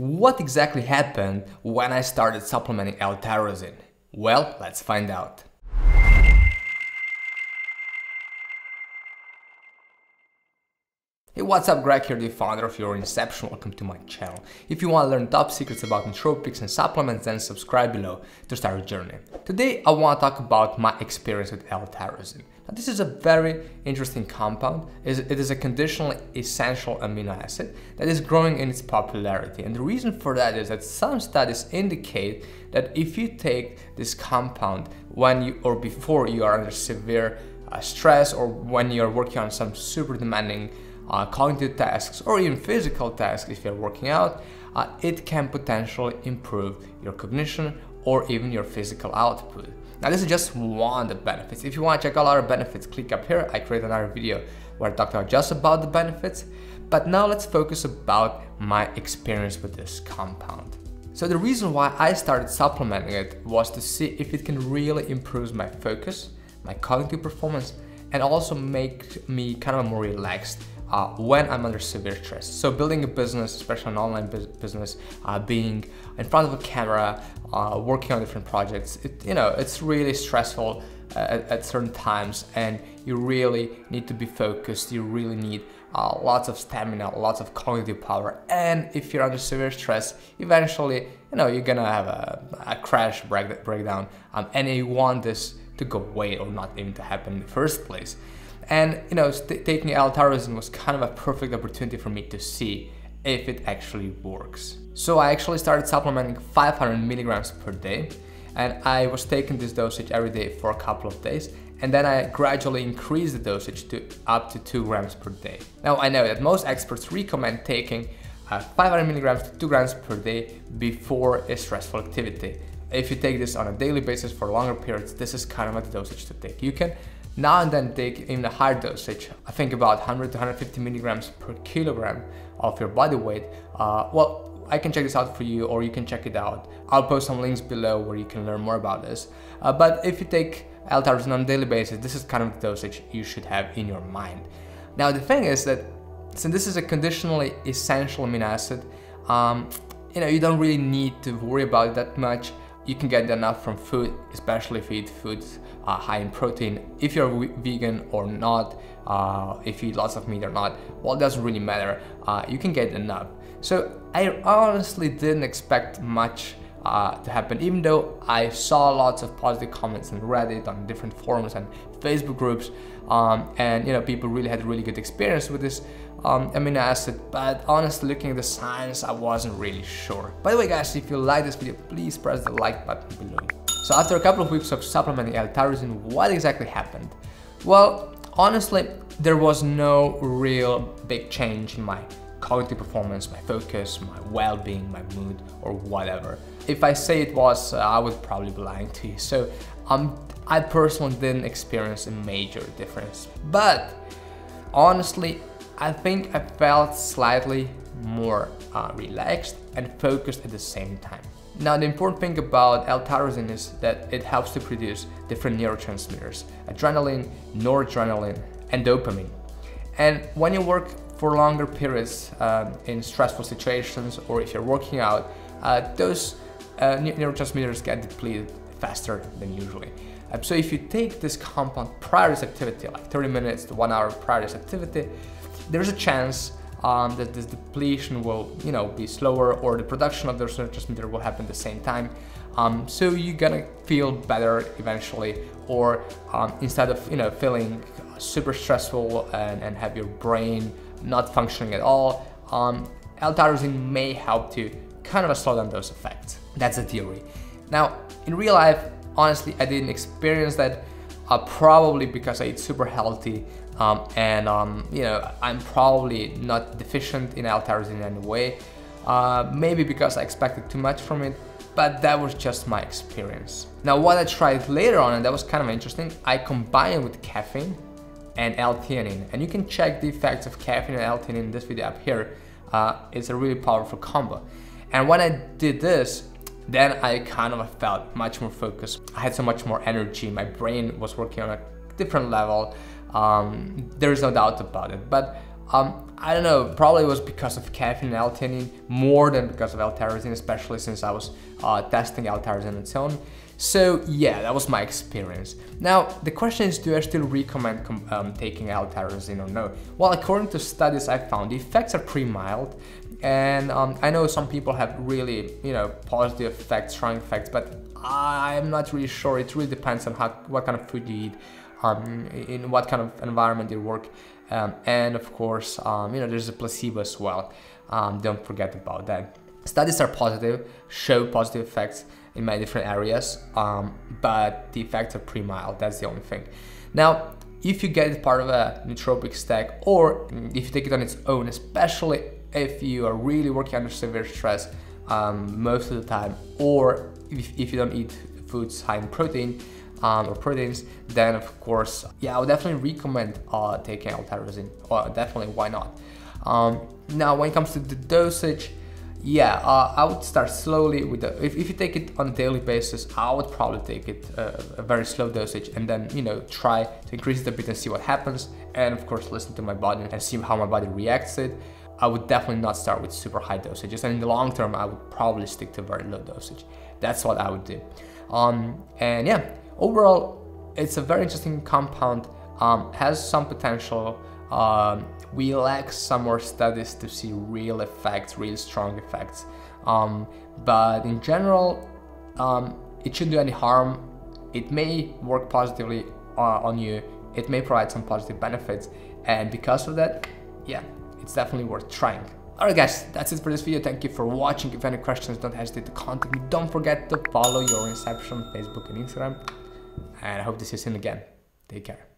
What exactly happened when I started supplementing L-tyrosine? Well, let's find out. Hey, what's up, Greg here, the founder of Your Inception. Welcome to my channel. If you want to learn top secrets about nootropics and supplements, then subscribe below to start your journey. Today, I want to talk about my experience with L-tyrosine. Now, this is a very interesting compound. It is a conditionally essential amino acid that is growing in its popularity. And the reason for that is that some studies indicate that if you take this compound when you or before you are under severe uh, stress or when you're working on some super demanding uh, cognitive tasks or even physical tasks if you're working out, uh, it can potentially improve your cognition or even your physical output. Now this is just one of the benefits. If you want to check out other benefits, click up here. I created another video where I about just about the benefits. But now let's focus about my experience with this compound. So the reason why I started supplementing it was to see if it can really improve my focus, my cognitive performance, and also make me kind of more relaxed uh, when I'm under severe stress. So building a business, especially an online business, uh, being in front of a camera, uh, working on different projects, it, you know, it's really stressful uh, at, at, certain times and you really need to be focused. You really need uh, lots of stamina, lots of cognitive power. And if you're under severe stress, eventually, you know, you're gonna have a, a crash break, breakdown um, and you want this to go away or not even to happen in the first place. And you know, taking L-tyrosine was kind of a perfect opportunity for me to see if it actually works. So I actually started supplementing 500 milligrams per day and I was taking this dosage every day for a couple of days and then I gradually increased the dosage to up to 2 grams per day. Now I know that most experts recommend taking uh, 500 milligrams to 2 grams per day before a stressful activity. If you take this on a daily basis for longer periods, this is kind of a dosage to take. You can now and then take even a higher dosage, I think about 100 to 150 milligrams per kilogram of your body weight. Uh, well, I can check this out for you or you can check it out. I'll post some links below where you can learn more about this. Uh, but if you take L-tyrosine on a daily basis, this is kind of the dosage you should have in your mind. Now the thing is that since this is a conditionally essential amino acid, um, you know, you don't really need to worry about it that much. You can get enough from food, especially if you eat foods uh, high in protein. If you're vegan or not, uh, if you eat lots of meat or not, well, it doesn't really matter. Uh, you can get enough. So I honestly didn't expect much uh, to happen, even though I saw lots of positive comments on Reddit, on different forums and Facebook groups, um, and you know people really had a really good experience with this um, amino acid. But honestly, looking at the science, I wasn't really sure. By the way, guys, if you like this video, please press the like button below. So after a couple of weeks of supplementing L-tyrosine, what exactly happened? Well, honestly, there was no real big change in my cognitive performance, my focus, my well-being, my mood, or whatever. If I say it was, uh, I would probably be lying to you. So um, I personally didn't experience a major difference. But honestly, I think I felt slightly more uh, relaxed and focused at the same time. Now the important thing about L-tyrosine is that it helps to produce different neurotransmitters, adrenaline, noradrenaline, and dopamine. And when you work for longer periods uh, in stressful situations or if you're working out, uh, those uh, neurotransmitters get depleted faster than usually. Um, so if you take this compound prior to this activity, like 30 minutes to one hour prior to this activity, there's a chance um, that this depletion will, you know, be slower or the production of the neurotransmitter will happen at the same time. Um, so you're gonna feel better eventually, or um, instead of, you know, feeling super stressful and, and have your brain not functioning at all, um, L-tyrosine may help to kind of slow down those effects. That's the theory. Now, in real life, honestly, I didn't experience that uh, probably because I eat super healthy um, and um, you know I'm probably not deficient in L-tyrosine in any way. Uh, maybe because I expected too much from it, but that was just my experience. Now what I tried later on, and that was kind of interesting, I combined it with caffeine and L-theanine, and you can check the effects of caffeine and L-theanine in this video up here. Uh, it's a really powerful combo. And when I did this, then I kind of felt much more focused. I had so much more energy. My brain was working on a different level. Um, there's no doubt about it. But um, I don't know, probably it was because of caffeine and L-theanine more than because of L-tyrosine, especially since I was uh, testing L-tyrosine on its own. So yeah, that was my experience. Now, the question is, do I still recommend um, taking L-tyrosine or no? Well, according to studies I found, the effects are pretty mild. And um, I know some people have really, you know, positive effects, strong effects, but I'm not really sure. It really depends on how, what kind of food you eat, um, in what kind of environment you work. Um, and of course, um, you know, there's a placebo as well. Um, don't forget about that. Studies are positive, show positive effects in many different areas, um, but the effects are pretty mild. That's the only thing. Now, if you get it part of a nootropic stack, or if you take it on its own, especially if you are really working under severe stress um, most of the time, or if, if you don't eat foods high in protein, um, or proteins, then of course, yeah, I would definitely recommend uh, taking L-tyrosine. Definitely, why not? Um, now, when it comes to the dosage, yeah, uh, I would start slowly with the, if, if you take it on a daily basis, I would probably take it uh, a very slow dosage and then, you know, try to increase it a bit and see what happens. And of course, listen to my body and see how my body reacts it. I would definitely not start with super high dosages. And in the long term, I would probably stick to very low dosage. That's what I would do. Um, and yeah, Overall, it's a very interesting compound, um, has some potential. Um, we lack some more studies to see real effects, real strong effects. Um, but in general, um, it shouldn't do any harm. It may work positively uh, on you. It may provide some positive benefits. And because of that, yeah, it's definitely worth trying. Alright guys, that's it for this video. Thank you for watching. If any questions, don't hesitate to contact me. Don't forget to follow your Inception Facebook and Instagram and I hope to see you soon again. Take care.